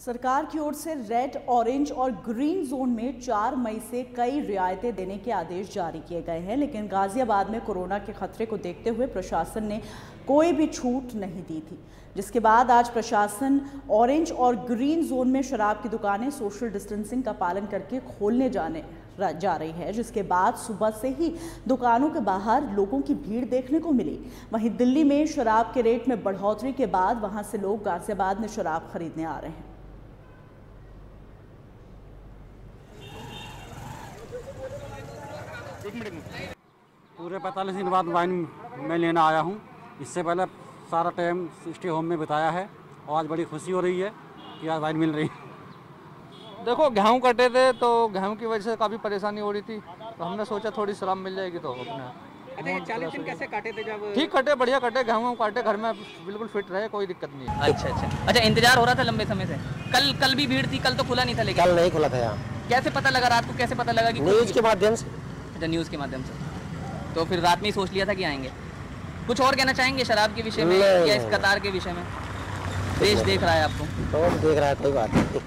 सरकार की ओर से रेड, ऑरेंज और ग्रीन जोन में 4 मई से कई रियायतें देने के आदेश जारी किए गए हैं, लेकिन गाजियाबाद में कोरोना के खतरे को देखते हुए प्रशासन ने कोई भी छूट नहीं दी थी। जिसके बाद आज प्रशासन ऑरेंज और ग्रीन जोन में शराब की दुकानें सोशल डिस्टेंसिंग का पालन करके खोलने जाने जा रही है। जिसके बाद सुबह से ही दुकानों के बाहर लोगों की भीड़ देखने को मिली। वहीं दिल्ली में शराब के रेट में बढ़ोतरी के बाद वहाँ से लोग गाजियाबाद में शराब खरीदने आ रहे हैं। पूरे पैंतालीस दिन बाद वाइन मैं लेना आया हूँ। इससे पहले सारा टाइम स्टे होम में बिताया है और आज बड़ी खुशी हो रही है कि आज वाइन मिल रही है। देखो गेहूँ कटे थे तो गेहूँ की वजह से काफ़ी परेशानी हो रही थी। तो हमने सोचा थोड़ी शराब मिल जाएगी तो अपने ये चालीस दिन कैसे काटे थे जब ठीक कटे बढ़िया कटे गेहूँ काटे घर में बिल्कुल फिट रहे कोई दिक्कत नहीं अच्छा अच्छा। अच्छा इंतज़ार हो रहा था लंबे समय से? कल कल भी भीड़ थी कल तो खुला नहीं था लेकिन? कल नहीं खुला था यहाँ। कैसे पता लगा रात को कैसे पता लगा कि न्यूज़ के माध्यम से। अच्छा न्यूज़ के माध्यम से। तो फिर रात में ही सोच लिया था कि आएँगे। कुछ और कहना चाहेंगे शराब के विषय में या इस कतार के विषय में? देश देख रहा है आपको। देख रहा है? कोई बात नहीं।